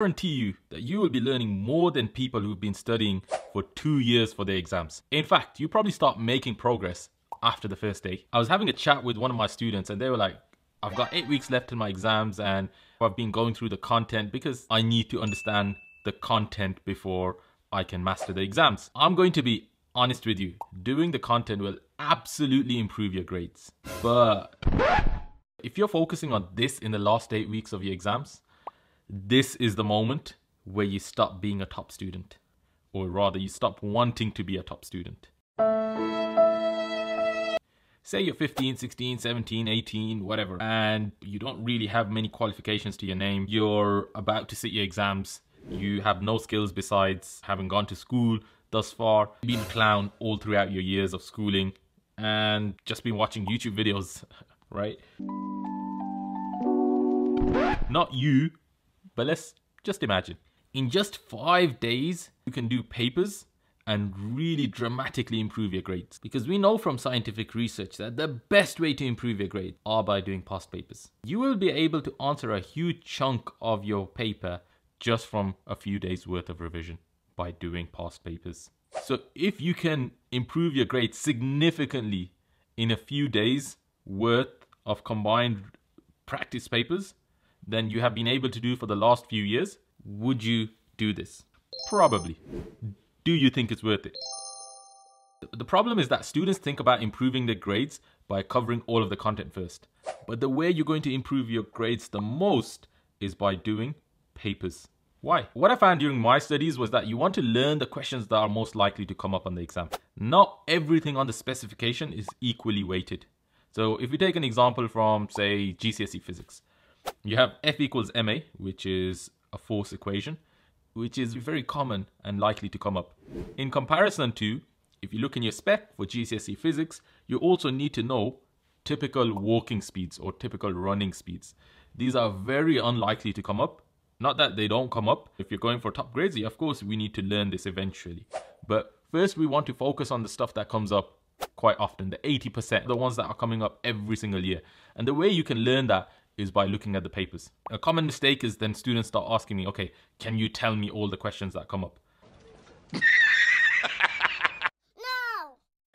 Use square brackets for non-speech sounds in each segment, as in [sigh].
guarantee you that you will be learning more than people who've been studying for two years for their exams. In fact, you probably start making progress after the first day. I was having a chat with one of my students and they were like, I've got eight weeks left in my exams and I've been going through the content because I need to understand the content before I can master the exams. I'm going to be honest with you, doing the content will absolutely improve your grades. But if you're focusing on this in the last eight weeks of your exams, this is the moment where you stop being a top student. Or rather, you stop wanting to be a top student. Say you're 15, 16, 17, 18, whatever, and you don't really have many qualifications to your name. You're about to sit your exams. You have no skills besides having gone to school thus far, been a clown all throughout your years of schooling, and just been watching YouTube videos, [laughs] right? Not you, but let's just imagine. In just five days, you can do papers and really dramatically improve your grades. Because we know from scientific research that the best way to improve your grade are by doing past papers. You will be able to answer a huge chunk of your paper just from a few days worth of revision by doing past papers. So if you can improve your grades significantly in a few days worth of combined practice papers than you have been able to do for the last few years, would you do this? Probably. Do you think it's worth it? The problem is that students think about improving their grades by covering all of the content first. But the way you're going to improve your grades the most is by doing papers. Why? What I found during my studies was that you want to learn the questions that are most likely to come up on the exam. Not everything on the specification is equally weighted. So if we take an example from, say, GCSE physics, you have F equals ma, which is a force equation, which is very common and likely to come up. In comparison to, if you look in your spec for GCSE physics, you also need to know typical walking speeds or typical running speeds. These are very unlikely to come up not that they don't come up. If you're going for top grades, of course, we need to learn this eventually. But first, we want to focus on the stuff that comes up quite often, the 80%, the ones that are coming up every single year. And the way you can learn that is by looking at the papers. A common mistake is then students start asking me, okay, can you tell me all the questions that come up? [laughs] no!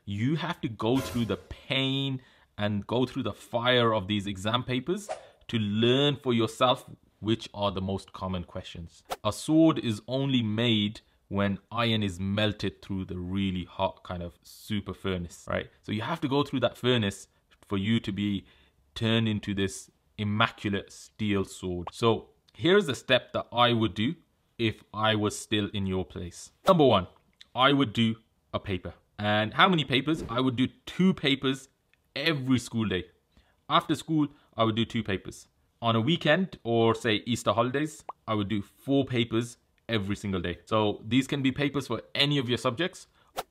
You have to go through the pain and go through the fire of these exam papers to learn for yourself which are the most common questions. A sword is only made when iron is melted through the really hot kind of super furnace, right? So you have to go through that furnace for you to be turned into this immaculate steel sword. So here's the step that I would do if I was still in your place. Number one, I would do a paper. And how many papers? I would do two papers every school day. After school, I would do two papers on a weekend or say Easter holidays, I would do four papers every single day. So these can be papers for any of your subjects.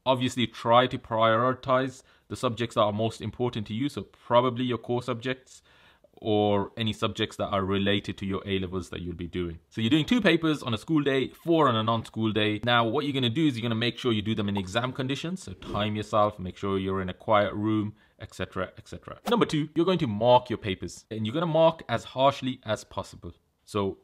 Obviously try to prioritize the subjects that are most important to you. So probably your core subjects or any subjects that are related to your A-levels that you'll be doing. So you're doing two papers on a school day, four on a non-school day. Now what you're gonna do is you're gonna make sure you do them in exam conditions. So time yourself, make sure you're in a quiet room, etc etc. Number two, you're going to mark your papers and you're gonna mark as harshly as possible. So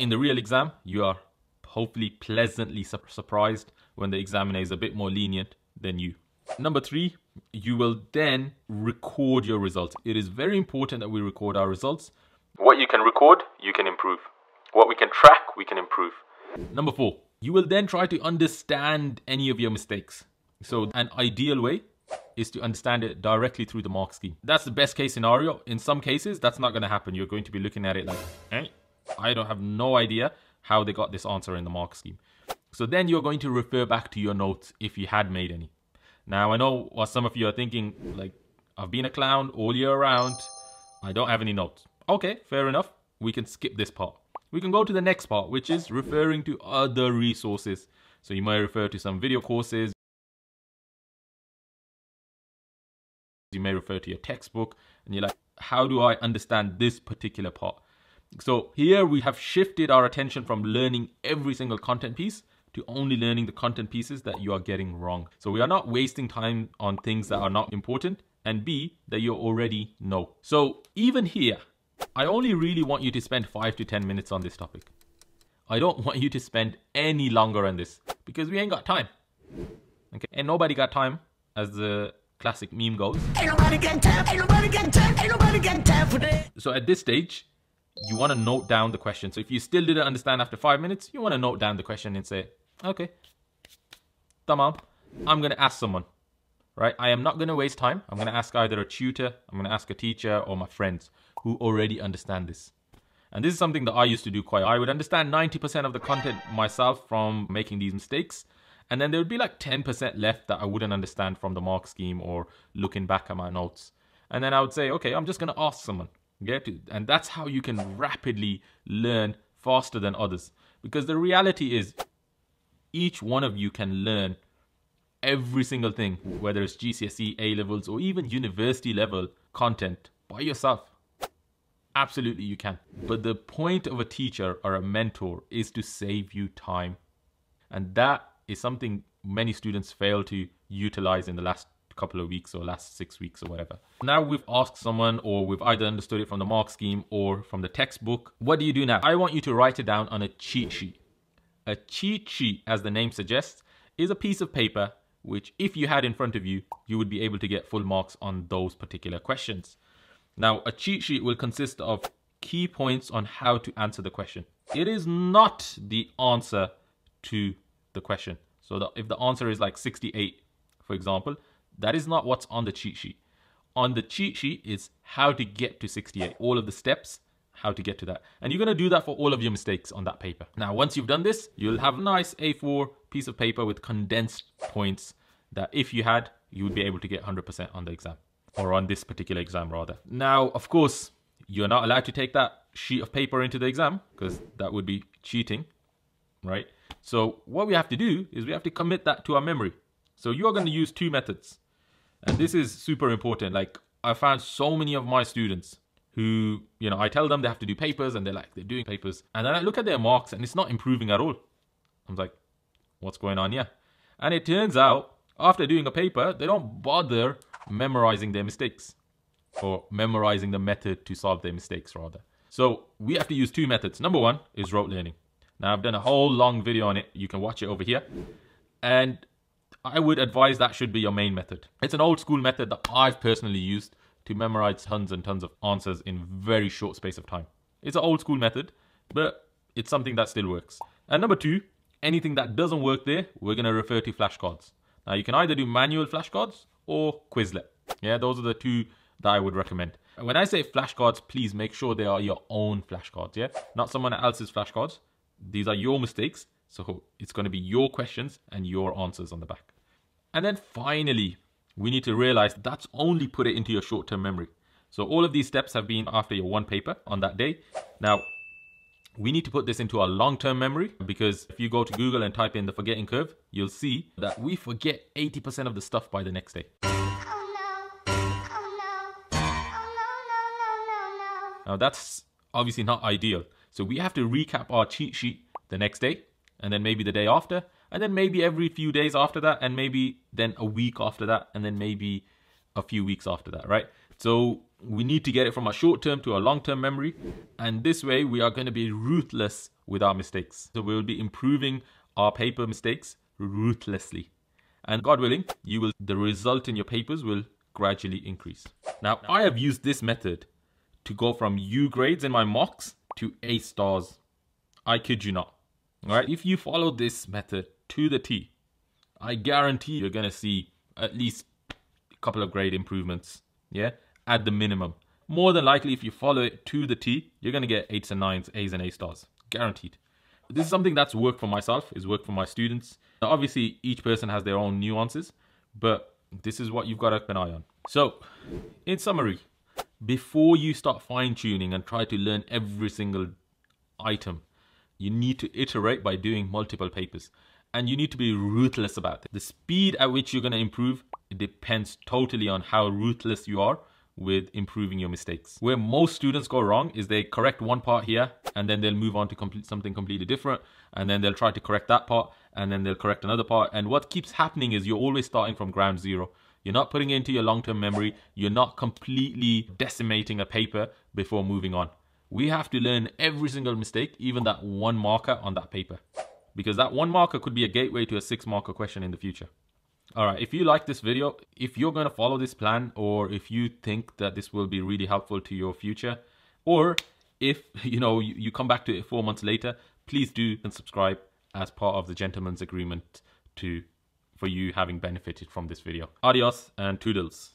in the real exam, you are hopefully pleasantly su surprised when the examiner is a bit more lenient than you. Number three, you will then record your results. It is very important that we record our results. What you can record, you can improve. What we can track, we can improve. Number four, you will then try to understand any of your mistakes. So an ideal way is to understand it directly through the mark scheme. That's the best case scenario. In some cases, that's not going to happen. You're going to be looking at it like, eh, I don't have no idea how they got this answer in the mark scheme. So then you're going to refer back to your notes if you had made any. Now, I know what some of you are thinking, like, I've been a clown all year round. I don't have any notes. Okay, fair enough. We can skip this part. We can go to the next part, which is referring to other resources. So you might refer to some video courses. You may refer to your textbook and you're like, how do I understand this particular part? So here we have shifted our attention from learning every single content piece to only learning the content pieces that you are getting wrong. So we are not wasting time on things that are not important and B, that you already know. So even here, I only really want you to spend five to 10 minutes on this topic. I don't [laughs] want you to spend any longer on this because we ain't got time. Okay, and nobody got time, as the classic meme goes. Ain't nobody got time, ain't nobody got time, ain't nobody got time for that. So at this stage, you want to note down the question. So if you still didn't understand after five minutes, you want to note down the question and say, okay, tamam, I'm going to ask someone, right? I am not going to waste time. I'm going to ask either a tutor, I'm going to ask a teacher or my friends who already understand this. And this is something that I used to do quite. I would understand 90% of the content myself from making these mistakes. And then there would be like 10% left that I wouldn't understand from the mark scheme or looking back at my notes. And then I would say, okay, I'm just going to ask someone. Get and that's how you can rapidly learn faster than others. Because the reality is, each one of you can learn every single thing, whether it's GCSE, A levels, or even university level content by yourself. Absolutely, you can. But the point of a teacher or a mentor is to save you time. And that is something many students fail to utilize in the last couple of weeks or last six weeks or whatever. Now we've asked someone or we've either understood it from the mark scheme or from the textbook. What do you do now? I want you to write it down on a cheat sheet. A cheat sheet, as the name suggests, is a piece of paper which if you had in front of you, you would be able to get full marks on those particular questions. Now, a cheat sheet will consist of key points on how to answer the question. It is not the answer to the question. So the, if the answer is like 68, for example, that is not what's on the cheat sheet. On the cheat sheet is how to get to 68, all of the steps, how to get to that. And you're going to do that for all of your mistakes on that paper. Now, once you've done this, you'll have a nice A4 piece of paper with condensed points that if you had, you would be able to get 100% on the exam or on this particular exam rather. Now, of course, you're not allowed to take that sheet of paper into the exam because that would be cheating, right? So what we have to do is we have to commit that to our memory. So you are going to use two methods. And this is super important. Like I found so many of my students who, you know, I tell them they have to do papers and they're like, they're doing papers. And then I look at their marks and it's not improving at all. I'm like, what's going on here? And it turns out after doing a paper, they don't bother memorizing their mistakes or memorizing the method to solve their mistakes rather. So we have to use two methods. Number one is rote learning. Now I've done a whole long video on it. You can watch it over here. And I would advise that should be your main method. It's an old school method that I've personally used to memorize tons and tons of answers in very short space of time. It's an old school method, but it's something that still works. And number two, anything that doesn't work there, we're to refer to flashcards. Now you can either do manual flashcards or Quizlet. Yeah, those are the two that I would recommend. When I say flashcards, please make sure they are your own flashcards, yeah? Not someone else's flashcards. These are your mistakes so it's to be your questions and your answers on the back. And then finally, we need to realize that's only put it into your short-term memory. So all of these steps have been after your one paper on that day. Now, we need to put this into our long-term memory because if you go to Google and type in the forgetting curve, you'll see that we forget 80% of the stuff by the next day. Now that's obviously not ideal. So we have to recap our cheat sheet the next day and then maybe the day after, and then maybe every few days after that, and maybe then a week after that, and then maybe a few weeks after that, right? So we need to get it from a short term to a long term memory, and this way we are going to be ruthless with our mistakes. So we will be improving our paper mistakes ruthlessly. And God willing, you will the result in your papers will gradually increase. Now, I have used this method to go from U grades in my mocks to A stars. I kid you not. All right, if you follow this method to the T, I guarantee you're going to see at least a couple of grade improvements, yeah, at the minimum. More than likely, if you follow it to the T, you're going to get 8s and 9s, A's and A stars, guaranteed. This is something that's worked for myself, is worked for my students. Now, obviously, each person has their own nuances, but this is what you've got to keep an eye on. So, in summary, before you start fine tuning and try to learn every single item, you need to iterate by doing multiple papers and you need to be ruthless about it. The speed at which you're going to improve depends totally on how ruthless you are with improving your mistakes. Where most students go wrong is they correct one part here and then they'll move on to complete something completely different and then they'll try to correct that part and then they'll correct another part and what keeps happening is you're always starting from ground zero. You're not putting it into your long-term memory. You're not completely decimating a paper before moving on. we have to learn every single mistake, even that one marker on that paper. Because that one marker could be a gateway to a six marker question in the future. All right, if you like this video, if you're going to follow this plan or if you think that this will be really helpful to your future, or if [laughs] you know you, you come back to it four months later, please do and subscribe as part of the gentleman's agreement to for you having benefited from this video. Adios and toodles.